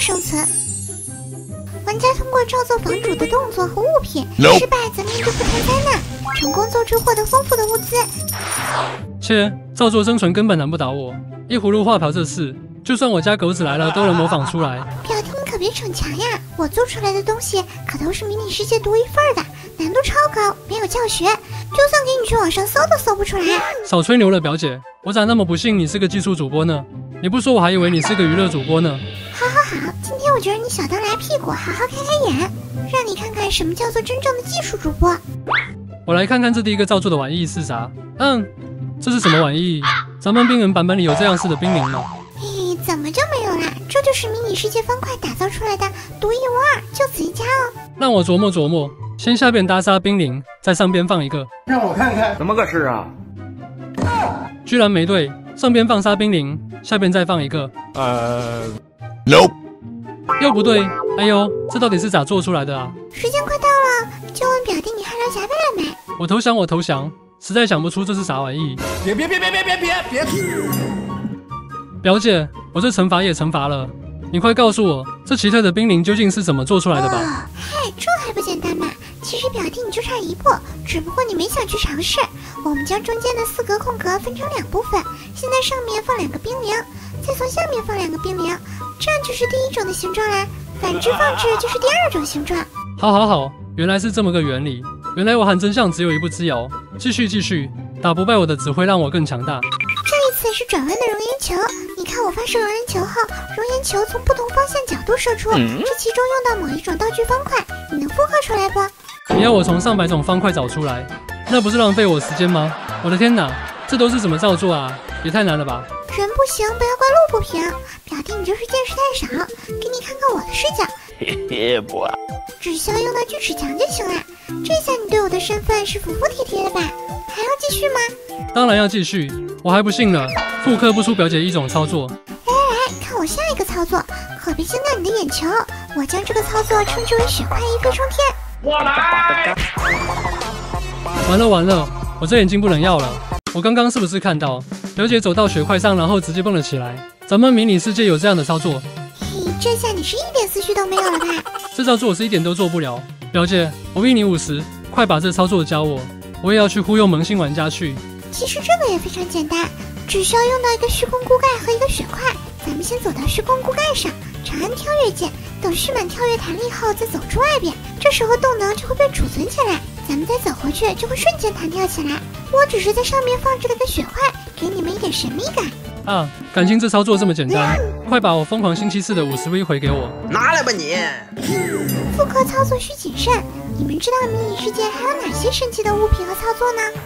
生存。玩家通过照做房主的动作和物品，失败则面对不同灾难，成功做出获得丰富的物资。切，照做生存根本难不倒我。一葫芦画瓢这事，就算我家狗子来了都能模仿出来。表弟，你可别逞强呀！我做出来的东西可都是迷你世界独一份的，难度超高，没有教学，就算给你去网上搜都搜不出来。少吹牛了，表姐，我咋那么不信你是个技术主播呢？你不说我还以为你是个娱乐主播呢。好好好，今天我就让你小当来屁股，好好开开眼，让你看看什么叫做真正的技术主播。我来看看这第一个造作的玩意是啥？嗯，这是什么玩意？咱们冰人版本里有这样式的冰凌吗？嘿，怎么就没有啦？这就是迷你世界方块打造出来的独一无二，就此一家哦。让我琢磨琢磨，先下边搭沙冰凌，在上边放一个。让我看看，怎么个事啊？居然没对，上边放沙冰凌，下边再放一个。呃，no，又不对。哎呦，这到底是咋做出来的啊？时间快到了，就问表弟你汗流浃背了没？我投降，我投降。实在想不出这是啥玩意。别别别别别别别别！表姐，我这惩罚也惩罚了，你快告诉我，这奇特的冰凌究竟是怎么做出来的吧？嗨，这还不简单嘛！其实表弟你就差一步，只不过你没想去尝试。我们将中间的四格空格分成两部分，先在上面放两个冰凌，再从下面放两个冰凌，这样就是第一种的形状啦。反之放置就是第二种形状。好，好，好，原来是这么个原理。原来我喊真相只有一步之遥，继续继续，打不败我的只会让我更强大。这一次是转弯的熔岩球，你看我发射熔岩球后，熔岩球从不同方向角度射出，这其中用到某一种道具方块，你能复刻出来不？你要我从上百种方块找出来，那不是浪费我时间吗？我的天哪，这都是怎么造作啊？也太难了吧！人不行，不要怪路不平。表弟，你就是见识太少，给你看看我的视角。嘿嘿，不，只需要用到锯齿墙就行了。这下你对我的身份是服服帖帖的吧？还要继续吗？当然要继续，我还不信了，复刻不出表姐一种操作。来来来看我下一个操作，可别惊到你的眼球。我将这个操作称之为雪块一飞冲天。我来！完了完了，我这眼睛不能要了。我刚刚是不是看到表姐走到雪块上，然后直接蹦了起来？咱们迷你世界有这样的操作？嘿，这下你是一点思绪都没有了吧？这操作我是一点都做不了。表姐，我逼你五十，快把这操作教我，我也要去忽悠萌新玩家去。其实这个也非常简单，只需要用到一个虚空锅盖和一个雪块。咱们先走到虚空锅盖上，长按跳跃键，等蓄满跳跃弹力后再走出外边，这时候动能就会被储存起来，咱们再走回去就会瞬间弹跳起来。我只是在上面放置了个雪块，给你们一点神秘感。啊，感情这操作这么简单，快把我疯狂星期四的五十 V 回给我，拿来吧你。复刻操作需谨慎，你们知道迷你世界还有哪些神奇的物品和操作呢？